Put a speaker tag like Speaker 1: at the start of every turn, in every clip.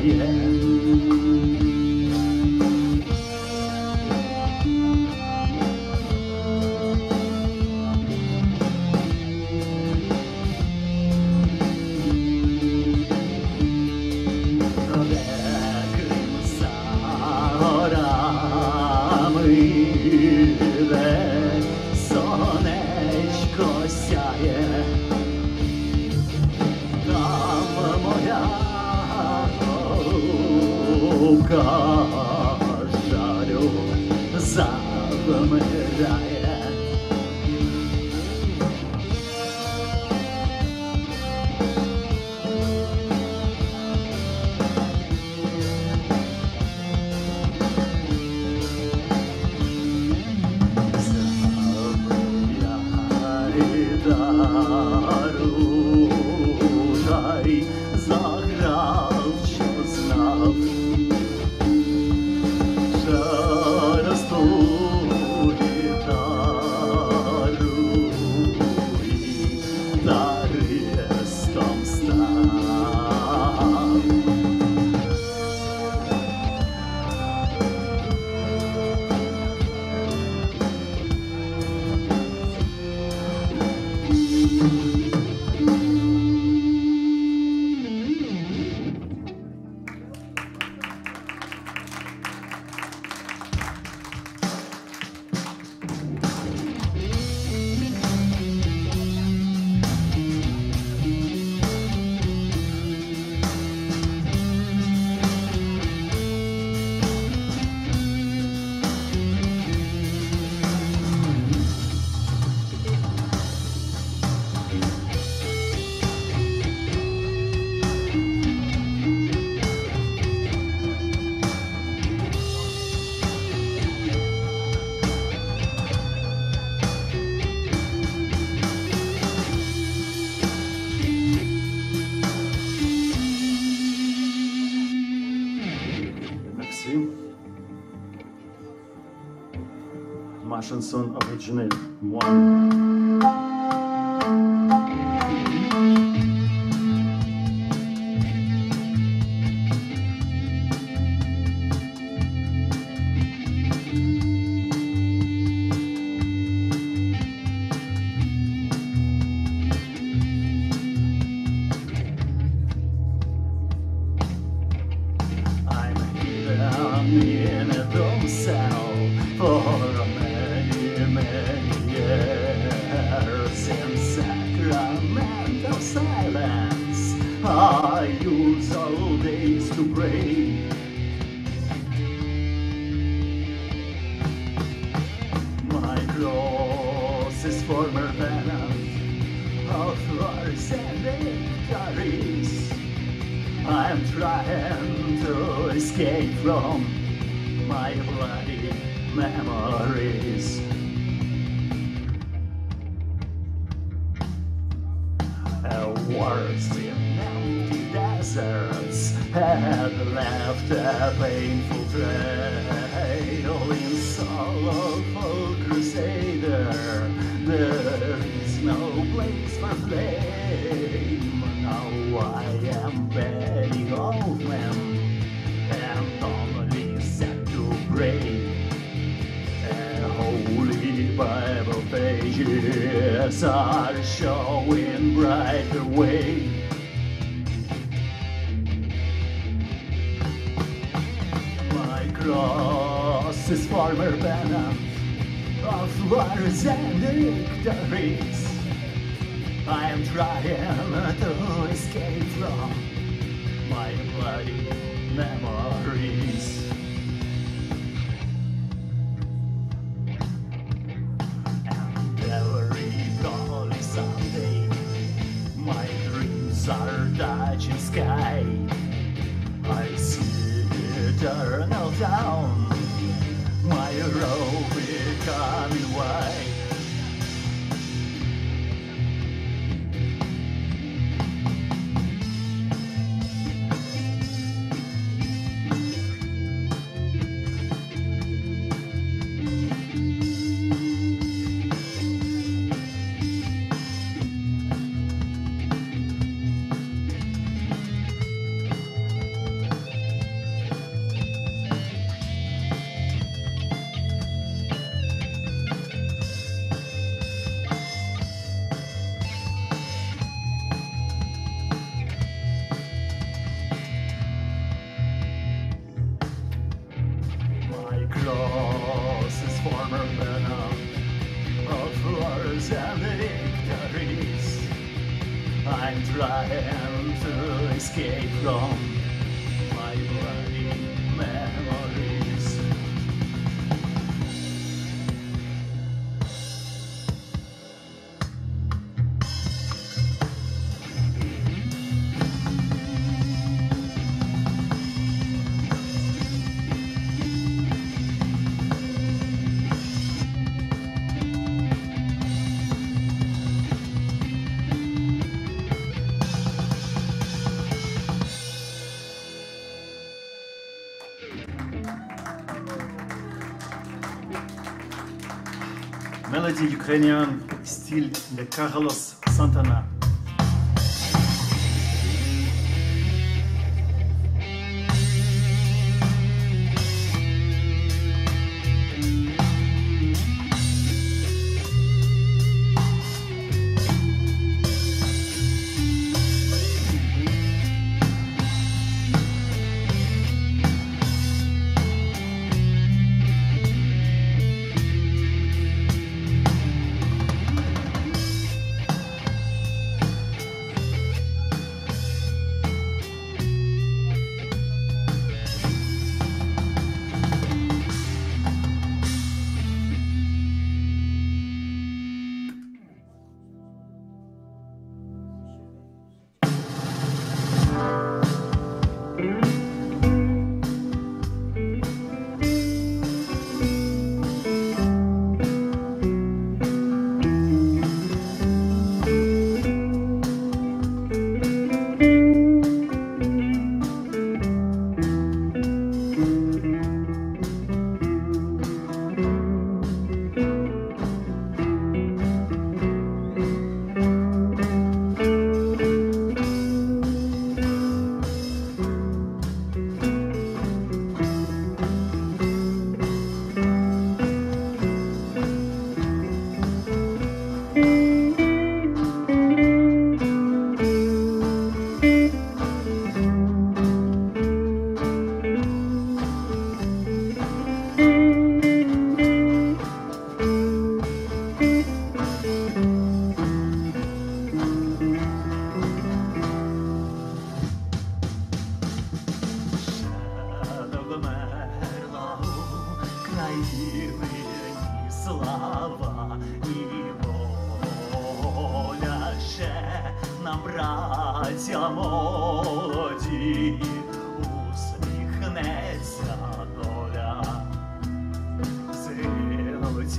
Speaker 1: عليها Hutchinson original one. Victories. I'm trying to escape from my bloody memories. Wars in empty deserts had left a painful trail in sorrowful crusader. There I am very old man and to pray. And holy Bible pages are showing brighter way. My cross is former penance of wars and victories. I am trying to oh, escape from my bloody memories. And every holy Sunday, my dreams are touching sky. I see eternal down, my robe becoming I'm trying to escape from
Speaker 2: Melody ukrainian, style de Carlos Santana.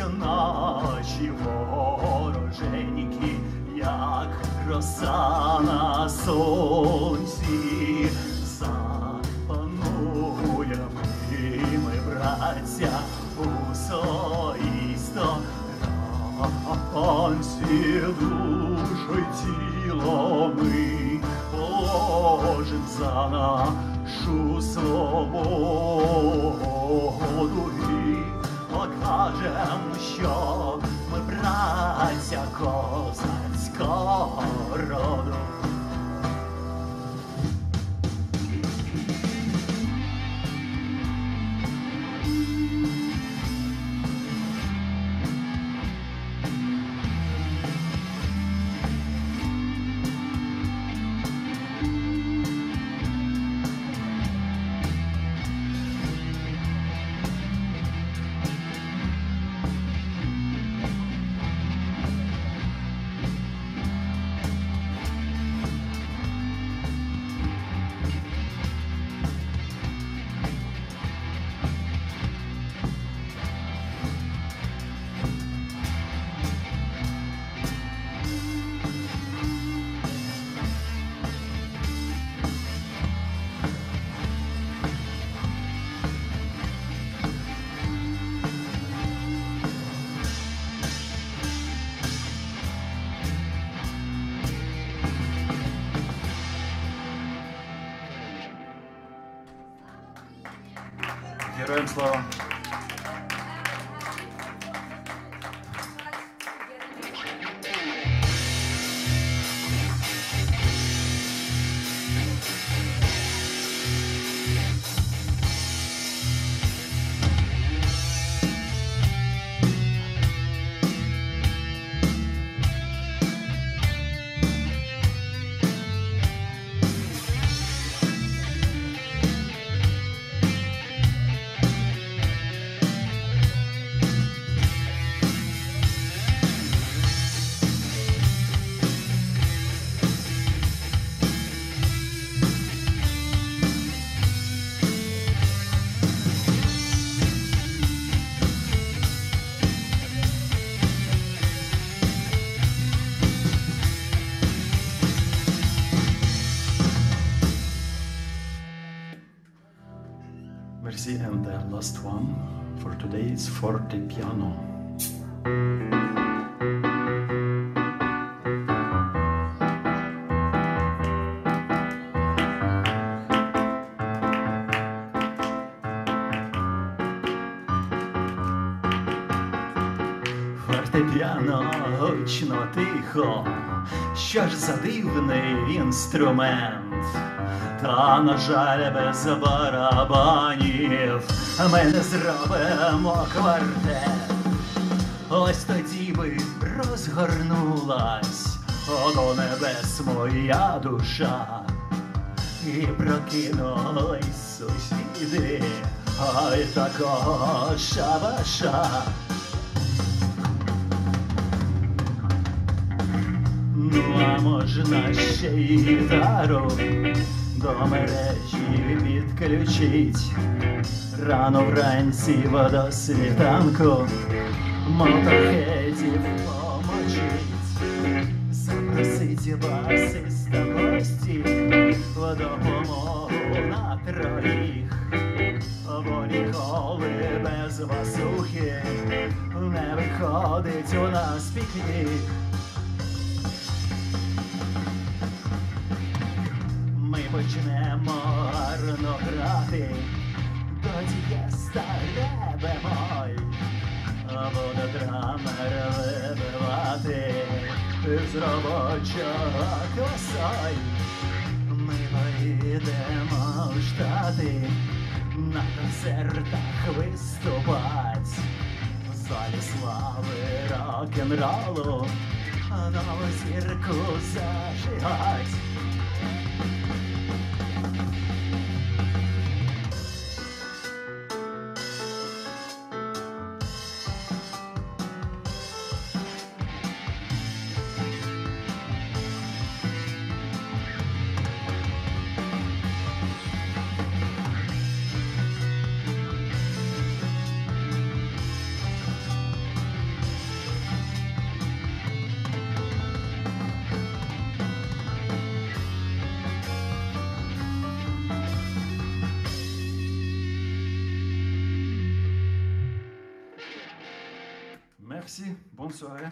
Speaker 1: Зинуться наші вороженьки, як роса на сонці, запануємо ми, браття, у своїй сторонці душу тіло ми положим за нашу свободу покажем, що ми браття козацького роду.
Speaker 2: Thanks, Laura. Last one for today is forte piano.
Speaker 1: Фортепіано гучно тихо, що ж за дивний інструмент. Та, на жаль, без барабанів ми не зробимо квартет. Ось тоді би розгорнулась до небес моя душа, і прокинулись сусіди, ой такого шабаша. Ну, а можна ще й гітару до мережі підключить. Рано вранці до світанку моторхедів помочить. Запросить басиста гості в допомогу на троїх. Бо ніколи без басухи не виходить у нас пікнік. З робочого косоль. Ми поїдемо в штати, на концертах виступать, в залі слави рок-н-ролу, нову зірку зажигать.
Speaker 2: Merci. Bonne soirée.